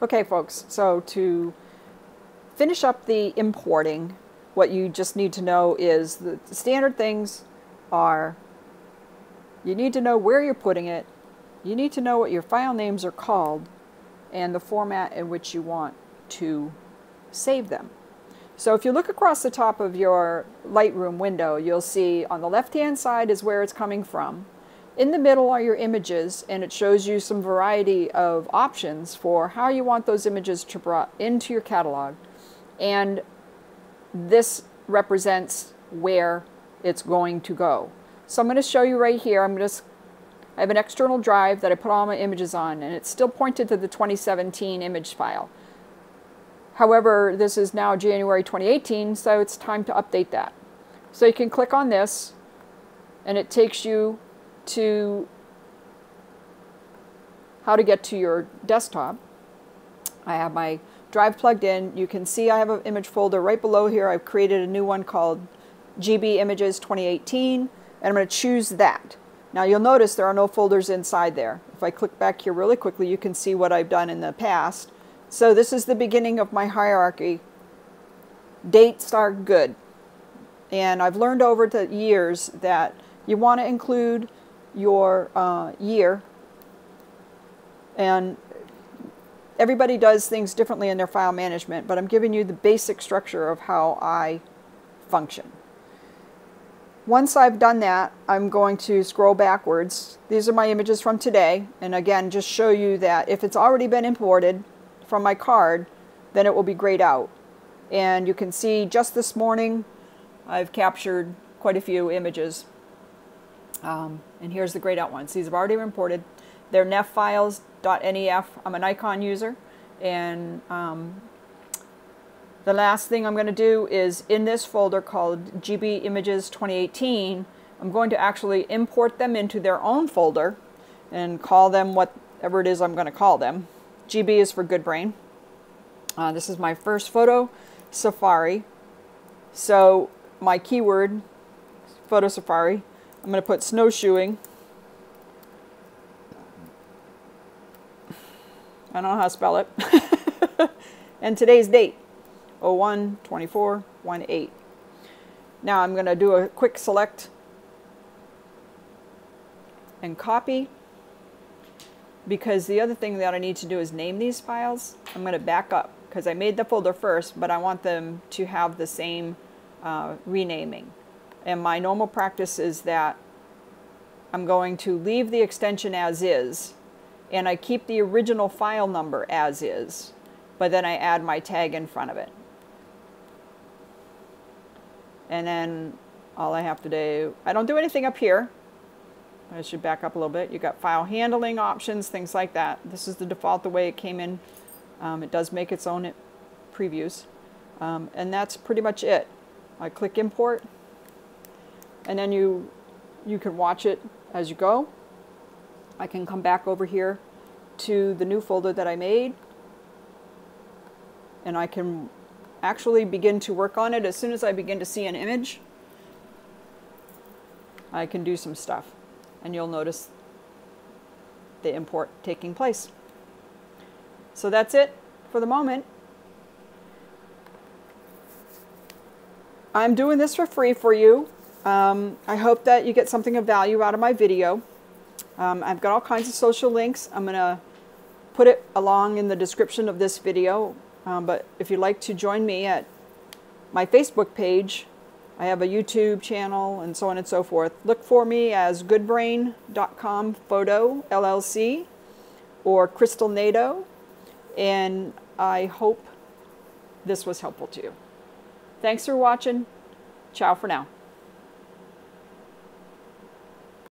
Okay, folks, so to finish up the importing, what you just need to know is the standard things are you need to know where you're putting it, you need to know what your file names are called, and the format in which you want to save them. So if you look across the top of your Lightroom window, you'll see on the left-hand side is where it's coming from. In the middle are your images, and it shows you some variety of options for how you want those images to brought into your catalog. And this represents where it's going to go. So I'm going to show you right here. I'm just I have an external drive that I put all my images on, and it's still pointed to the 2017 image file. However, this is now January 2018, so it's time to update that. So you can click on this, and it takes you to how to get to your desktop. I have my drive plugged in. You can see I have an image folder right below here. I've created a new one called GB Images 2018, and I'm going to choose that. Now you'll notice there are no folders inside there. If I click back here really quickly, you can see what I've done in the past. So this is the beginning of my hierarchy. Dates are good. And I've learned over the years that you want to include your uh, year. And everybody does things differently in their file management, but I'm giving you the basic structure of how I function. Once I've done that, I'm going to scroll backwards. These are my images from today. And again, just show you that if it's already been imported from my card, then it will be grayed out. And you can see just this morning, I've captured quite a few images. Um, and here's the grayed out ones. These have already been imported. They're nef files, .nef. I'm a Nikon user. And um, the last thing I'm going to do is in this folder called GB Images 2018, I'm going to actually import them into their own folder and call them whatever it is I'm going to call them. GB is for Goodbrain. Uh, this is my first photo, Safari. So my keyword, photo Safari, I'm going to put snowshoeing. I don't know how to spell it. and today's date, 01 24 18. Now I'm going to do a quick select and copy because the other thing that I need to do is name these files. I'm going to back up because I made the folder first, but I want them to have the same uh, renaming. And my normal practice is that I'm going to leave the extension as is, and I keep the original file number as is, but then I add my tag in front of it. And then all I have to do, I don't do anything up here. I should back up a little bit. You got file handling options, things like that. This is the default, the way it came in. Um, it does make its own previews. Um, and that's pretty much it. I click import and then you you can watch it as you go. I can come back over here to the new folder that I made and I can actually begin to work on it as soon as I begin to see an image I can do some stuff and you'll notice the import taking place. So that's it for the moment. I'm doing this for free for you. Um, I hope that you get something of value out of my video. Um, I've got all kinds of social links. I'm going to put it along in the description of this video. Um, but if you'd like to join me at my Facebook page, I have a YouTube channel and so on and so forth. Look for me as goodbrain.com photo LLC or Crystal Nadeau. And I hope this was helpful to you. Thanks for watching. Ciao for now.